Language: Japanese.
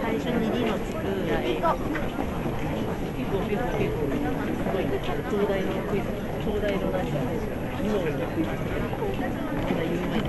最初に「り」のつく絵が結構結構結構すごい東大のクイズ東大のなんか技能のクイズみたいな有名